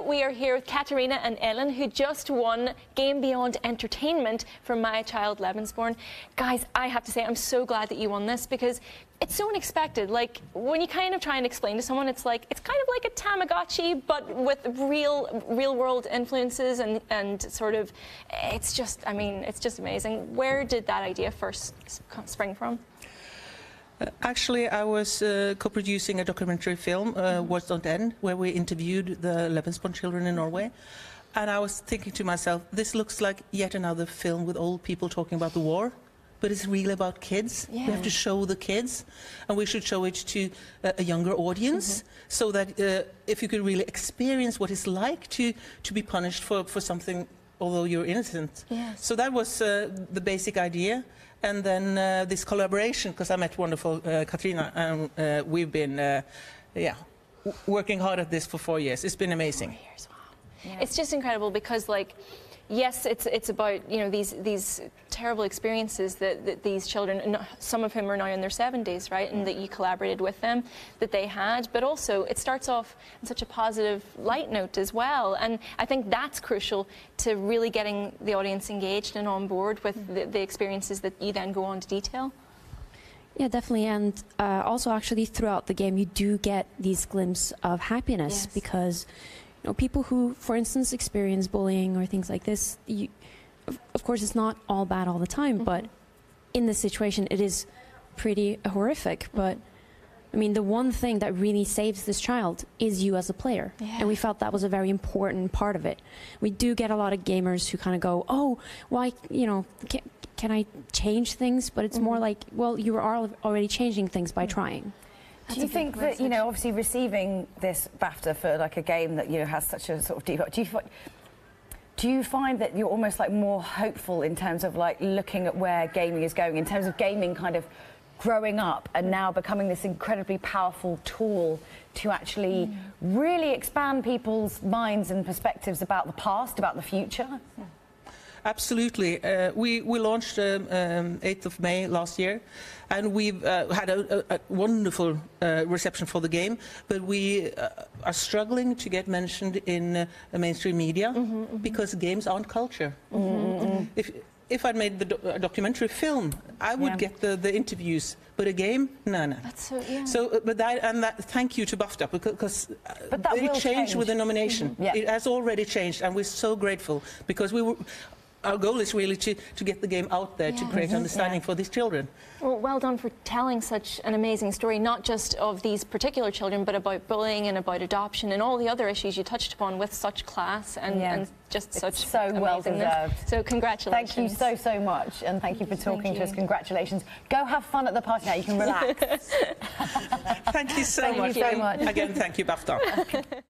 We are here with Catharina and Elin, who just won Game Beyond Entertainment for My Child Lebensborn. Guys, I have to say, I'm so glad that you won this because it's so unexpected. Like when you kind of try and explain to someone, it's like it's kind of like a Tamagotchi, but with real, real world influences and and sort of, it's just, I mean, it's just amazing. Where did that idea first spring from? Uh, actually, I was uh, co-producing a documentary film, uh, mm-hmm. Words Don't End, where we interviewed the Lebensborn children in Norway. And I was thinking to myself, this looks like yet another film with old people talking about the war, but it's really about kids. Yeah. We have to show the kids, and we should show it to uh, a younger audience, mm -hmm. so that uh, if you could really experience what it's like to, to be punished for, for something although you're innocent. Yes. So that was uh, the basic idea. And then uh, this collaboration, because I met wonderful uh, Katrina, and uh, we've been, uh, yeah, working hard at this for four years. It's been amazing. Four years, wow. Yeah. It's just incredible because, like, yes, it's it's about you know these these terrible experiences that, that these children, some of whom are now in their 70s, right, and that you collaborated with them, that they had. But also, it starts off in such a positive light note as well, and I think that's crucial to really getting the audience engaged and on board with the, the experiences that you then go on to detail. Yeah, definitely. And uh, also, actually, throughout the game, you do get these glimpses of happiness yes. because you know, people who, for instance, experience bullying or things like this, you, of, of, course, it's not all bad all the time, mm -hmm. but in this situation, it is pretty horrific. But I mean, the one thing that really saves this child is you as a player. Yeah. And we felt that was a very important part of it. We do get a lot of gamers who kind of go, oh, why, you know, can, can I change things? But it's mm -hmm. more mm-hmm. like, well, you are already changing things by trying. Do you think that, you know, obviously receiving this BAFTA for like a game that, you know, has such a sort of deep... Do you, do you find that you're almost like more hopeful in terms of like looking at where gaming is going, in terms of gaming kind of growing up and now becoming this incredibly powerful tool to actually mm. really expand people's minds and perspectives about the past, about the future? Yeah. Absolutely. Uh, we, we launched um, um, 8th of May last year, and we've uh, had a, a, a wonderful uh, reception for the game, but we uh, are struggling to get mentioned in uh, mainstream media mm -hmm, mm -hmm. because games aren't culture. Mm if, if I made the do documentary film, I would yeah. get the, the interviews, but a game, no, no. That's so, yeah. So, uh, but that, and that, thank you to BAFTA because it changed change. with the nomination. Mm -hmm. yeah. It has already changed, and we're so grateful because we were our goal is really to, to get the game out there, yeah. to create mm -hmm. understanding yeah. for these children. Well, well done for telling such an amazing story, not just of these particular children, but about bullying and about adoption and all the other issues you touched upon with such class and, yeah. and just it's such so well deserved. So congratulations. Thank you so, so much, and thank you for talking to us. Congratulations. Go have fun at the party now. You can relax. thank you so much. thank much. You so much. Again, thank you, BAFTA.